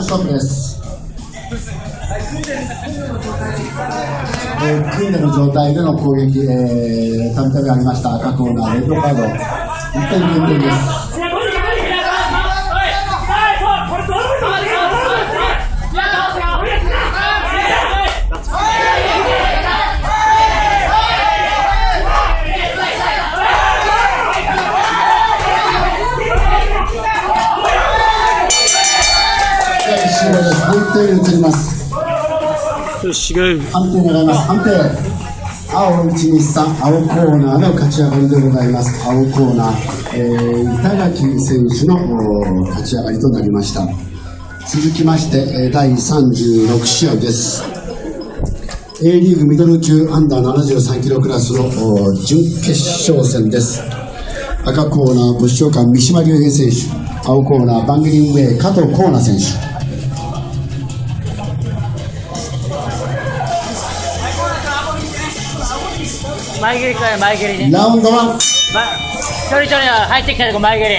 トップです。えー、組んでの状態での攻撃、たびたびありました赤コーナー、レッドカード、1点減点です。判定に移ります。よし、違う。判定願います。判定。青123、青コーナーの勝ち上がりでございます。青コーナー、えー、板垣選手の勝ち上がりとなりました。続きまして、えー第36試合です。A リーグミドル級アンダー73キロクラスの準決勝戦です。赤コーナー、物証館三島龍平選手。青コーナー、バンゲリンウェイ加藤コーナ選手。前蹴りから前蹴りね。ラウンドワン。ま、ちょりちょり入ってきたとこ前蹴り。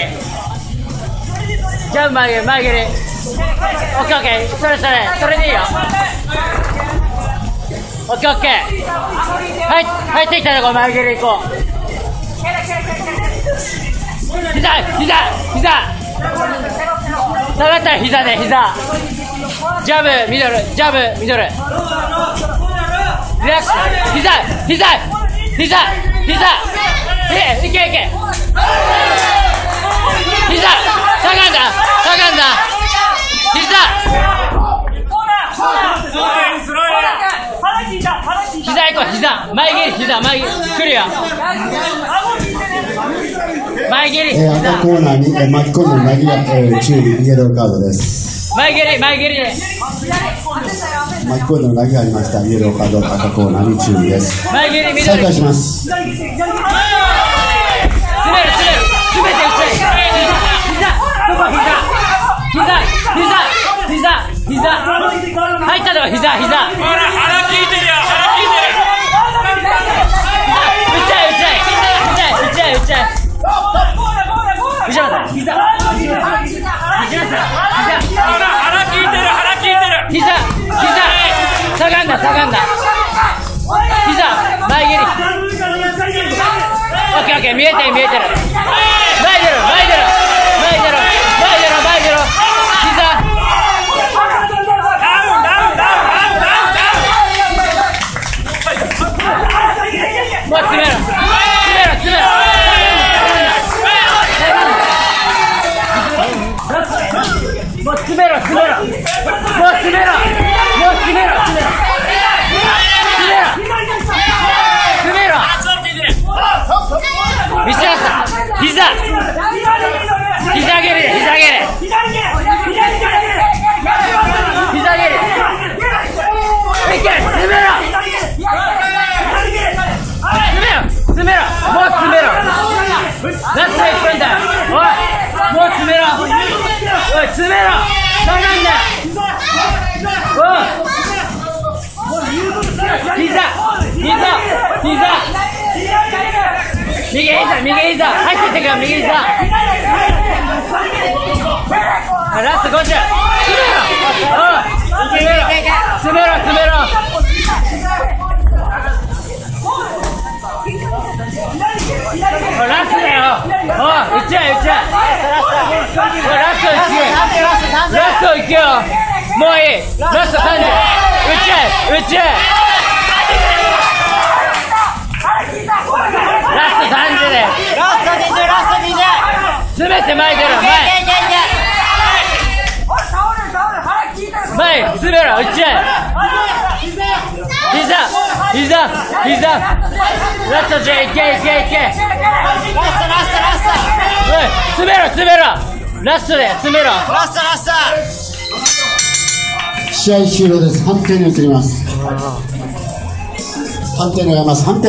じゃあ前蹴り、前蹴り。オッケーオッケー。それそれ、それでいいよ。オッケーオッケー。入入ってきたとこ前蹴り行こう。膝、膝、膝。下がったら膝で膝。ジャブ、ミドル、ジャブ、ミドル。リラックス、膝、膝、膝、膝、いけ、いけ、いけ。膝、下がんだ、下がんだ。膝。膝行こう、膝。前蹴り、膝、前蹴り。来るよ。前蹴り、えー、赤。コーナーに、えー巻き込んで投げが、えー、注意、イエローカードです。前蹴り、前蹴りで。巻き込んでの投げがありました。イエローカード、赤コーナーに注意です。前蹴。再開します。詰める、詰める。詰めて打ち膝、膝、膝。膝、膝、膝、膝。入ったとこ膝、膝。ほら、腹効いてるよ、腹効いてる。打っちゃえ、打っちゃえ。打っちゃえ、打っちゃえ、打っちゃえ。藤原さん、膝。藤原さん、膝。下がんだ、下がんだ。膝、前蹴り。オッケーオッケー、見えてる、見えてる。膝膝右膝右膝入ってってから右膝ラスト50詰めろ詰めろ詰めろラストだよおい打っちゃえ打っちゃえおいラストラスト行くよもういいラスト30打っちゃえ打っちゃ詰めて前出ろ前前詰めろ打っちゃえ膝膝膝ラスト10いけいけいけラストラストラスおい詰めろ詰めろラストで詰めろトラストラスト試合終了です。判定に移ります。判定願います。判定。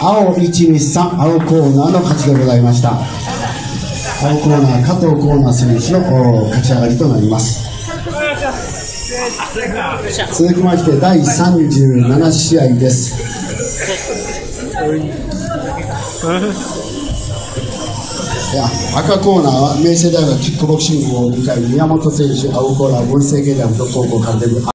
青123、青コーナーの勝ちでございました。青コーナー、加藤コーナー選手の勝ち上がりとなります。続きまして第37試合です。いや赤コーナーは明星大学キックボクシングを向かい宮本選手青コーナー文星芸大附属高校から出る